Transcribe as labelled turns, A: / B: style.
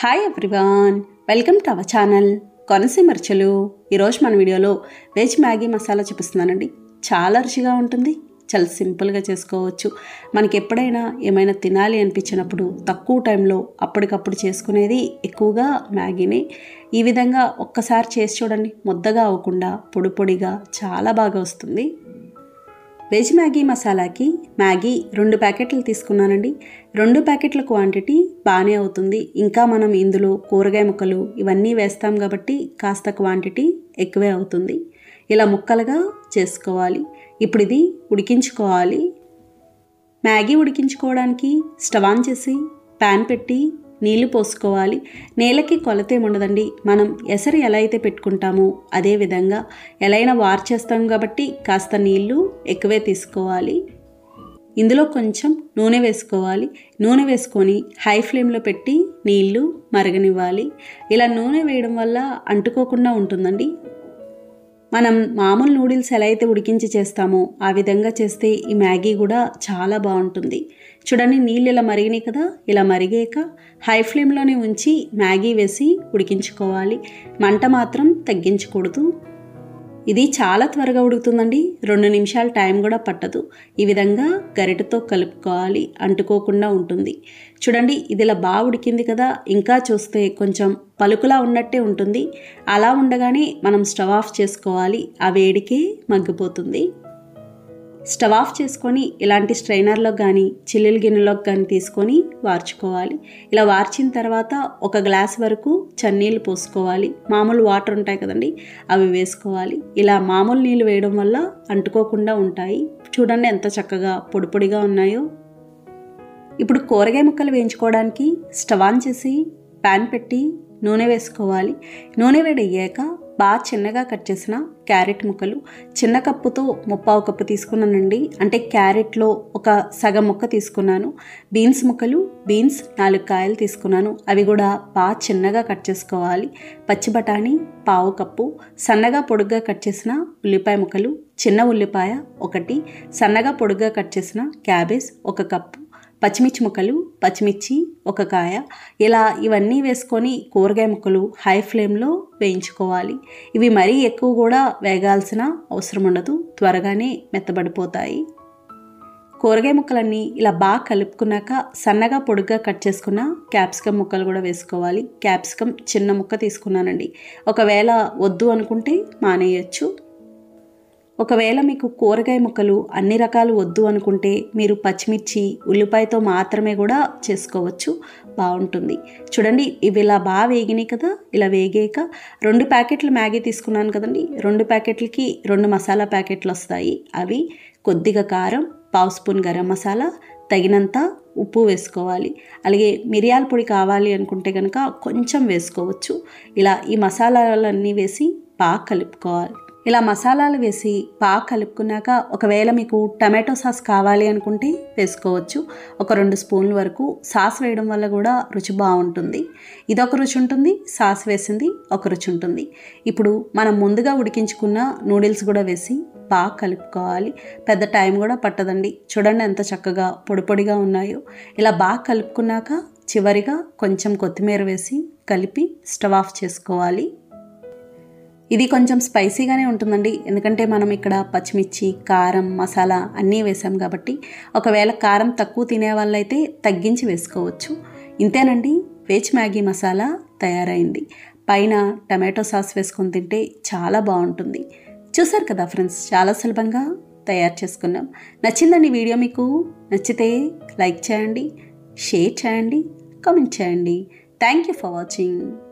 A: Hi everyone welcome to our channel Konaseema రుచులు ఈరోజు మన వీడియోలో వెజ్ మ్యాగీ మసాలా చూపిస్తున్నానండి. చాలా రుచిగా ఉంటుంది చాలా సింపుల్గా చేసుకోవచ్చు. మనకి ఎప్పుడైనా ఏమైనా తినాలి అనిపించినప్పుడు తక్కువ టైంలో అప్పటికప్పుడు చేసుకునేది ఎక్కువగా మ్యాగీని. ఈ విధంగా ఒక్కసారి చేసి చూడండి ముద్దగా అవ్వకుండా పొడి పొడిగా చాలా బాగా వస్తుంది. వెజ్ మ్యాగీ మసాలాకి మ్యాగీ రెండు ప్యాకెట్లు తీసుకున్నానండి. రెండు ప్యాకెట్ల క్వాంటిటీ బాగానే అవుతుంది. ఇంకా మనం ఇందులో కూరగాయ ముక్కలు ఇవన్నీ వేస్తాం కాబట్టి కాస్త క్వాంటిటీ ఎక్కువే అవుతుంది. ఇలా ముక్కలుగా చేసుకోవాలి. ఇప్పుడు ఇది ఉడికించుకోవాలి. మ్యాగీ ఉడికించుకోవడానికి స్టవ్ ఆన్ చేసి ప్యాన్ పెట్టి నీళ్ళు పోసుకోవాలి. నేలకి కొలత ఏముండదండి? మనం ఎసరు ఎలా అయితే పెట్టుకుంటామో అదే విధంగా ఎలా అయినా వార్ చేస్తాం కాబట్టి కాస్త నీళ్ళు ఎక్కువే తీసుకోవాలి. ఇందులో కొంచెం నూనె వేసుకోవాలి. నూనె వేసుకొని హై ఫ్లేమ్లో పెట్టి నీళ్ళు మరగనివ్వాలి. ఇలా నూనె వేయడం వల్ల అంటుకోకుండా ఉంటుందండి. మనం మామూలు నూడిల్స్ ఎలా అయితే ఉడికించి చేస్తామో ఆ విధంగా చేస్తే ఈ మ్యాగీ కూడా చాలా బాగుంటుంది. చూడండి నీళ్ళు ఇలా మరిగినాయి కదా? ఇలా మరిగాక హై ఫ్లేమ్లోనే ఉంచి మ్యాగీ వేసి ఉడికించుకోవాలి. మంట మాత్రం తగ్గించకూడదు. ఇది చాలా త్వరగా ఉడుకుతుందండి. రెండు నిమిషాలు టైం కూడా పట్టదు. ఈ విధంగా గరిటతో కలుపుకోవాలి. అంటుకోకుండా ఉంటుంది. చూడండి ఇది ఇలా బాగా ఉడికింది కదా. ఇంకా చూస్తే కొంచెం పలుకులా ఉన్నట్టే ఉంటుంది. అలా ఉండగానే మనం స్టవ్ ఆఫ్ చేసుకోవాలి. ఆ వేడికే మగ్గిపోతుంది. స్టవ్ ఆఫ్ చేసుకొని ఇలాంటి స్ట్రైనర్లో కానీ చిల్లుల గిన్నెలోకి కానీ తీసుకొని వార్చుకోవాలి. ఇలా వార్చిన తర్వాత ఒక గ్లాస్ వరకు చన్నీళ్ళు పోసుకోవాలి. మామూలు వాటర్ ఉంటాయి కదండి అవి వేసుకోవాలి. ఇలా మామూలు నీళ్ళు వేయడం వల్ల అంటుకోకుండా ఉంటాయి. చూడండి ఎంత చక్కగా పొడి పొడిగా ఉన్నాయో. ఇప్పుడు కూరగాయ ముక్కలు వేయించుకోవడానికి స్టవ్ ఆన్ చేసి ప్యాన్ పెట్టి నూనె వేసుకోవాలి. నూనె వేడి అయ్యాక బాగా చిన్నగా కట్ చేసిన క్యారెట్ ముక్కలు చిన్న కప్పుతో ముప్పావు కప్పు తీసుకున్నానండి. అంటే క్యారెట్లో ఒక సగం ముక్క తీసుకున్నాను. బీన్స్ ముక్కలు బీన్స్ నాలుగు కాయలు తీసుకున్నాను. అవి కూడా బాగా చిన్నగా కట్ చేసుకోవాలి. పచ్చి బఠానీ పావు కప్పు సన్నగా పొడుగ్గా కట్ చేసిన ఉల్లిపాయ ముక్కలు చిన్న ఉల్లిపాయ ఒకటి సన్నగా పొడుగ్గా కట్ చేసిన క్యాబేజ్ ఒక కప్పు పచ్చిమిర్చి ముక్కలు పచ్చిమిర్చి ఒక కాయ. ఇలా ఇవన్నీ వేసుకొని కూరగాయ ముక్కలు హై ఫ్లేమ్లో వేయించుకోవాలి. ఇవి మరీ ఎక్కువ కూడా వేగాల్సిన అవసరం ఉండదు. త్వరగానే మెత్తబడిపోతాయి. కూరగాయ ముక్కలన్నీ ఇలా బాగా కలుపుకున్నాక సన్నగా పొడుగ్గా కట్ చేసుకున్న క్యాప్సికమ్ ముక్కలు కూడా వేసుకోవాలి. క్యాప్సికమ్ చిన్న ముక్క తీసుకున్నానండి. ఒకవేళ వద్దు అనుకుంటే మానేయచ్చు. ఒకవేళ మీకు కూరగాయ ముక్కలు అన్ని రకాలు వద్దు అనుకుంటే మీరు పచ్చిమిర్చి ఉల్లిపాయతో మాత్రమే కూడా చేసుకోవచ్చు. బాగుంటుంది చూడండి ఇవి ఇలా బాగా వేగినాయి కదా ఇలా వేగాక రెండు ప్యాకెట్లు మ్యాగీ తీసుకున్నాను కదండి. రెండు ప్యాకెట్లకి రెండు మసాలా ప్యాకెట్లు వస్తాయి. అవి కొద్దిగా కారం పావు స్పూన్ గరం మసాలా తగినంత ఉప్పు వేసుకోవాలి. అలాగే మిరియాల పొడి కావాలి అనుకుంటే కనుక కొంచెం వేసుకోవచ్చు. ఇలా ఈ మసాలాలన్నీ వేసి బాగా కలుపుకోవాలి. ఇలా మసాలాలు వేసి బాగా కలుపుకున్నాక ఒకవేళ మీకు టమాటో సాస్ కావాలి అనుకుంటే వేసుకోవచ్చు. ఒక రెండు స్పూన్ల వరకు సాస్ వేయడం వల్ల కూడా రుచి బాగుంటుంది. ఇదొక రుచి ఉంటుంది సాస్ వేసింది ఒక రుచి ఉంటుంది. ఇప్పుడు మనం ముందుగా ఉడికించుకున్న నూడిల్స్ కూడా వేసి బాగా కలుపుకోవాలి. పెద్ద టైం కూడా పట్టదండి. చూడండి ఎంత చక్కగా పొడి పొడిగా ఉన్నాయో. ఇలా బాగా కలుపుకున్నాక చివరిగా కొంచెం కొత్తిమీర వేసి కలిపి స్టవ్ ఆఫ్ చేసుకోవాలి. ఇది కొంచెం స్పైసీగానే ఉంటుందండి. ఎందుకంటే మనం ఇక్కడ పచ్చిమిర్చి కారం మసాలా అన్నీ వేసాం కాబట్టి ఒకవేళ కారం తక్కువ తినే వాళ్ళైతే తగ్గించి వేసుకోవచ్చు. ఇంతేనండి వెజ్ మ్యాగీ మసాలా తయారైంది. పైన టమాటో సాస్ వేసుకొని తింటే చాలా బాగుంటుంది. చూసారు కదా ఫ్రెండ్స్ చాలా సులభంగా తయారు చేసుకున్నాం. నచ్చిందండి వీడియో మీకు? నచ్చితే లైక్ చేయండి షేర్ చేయండి కామెంట్ చేయండి. Thank you for watching.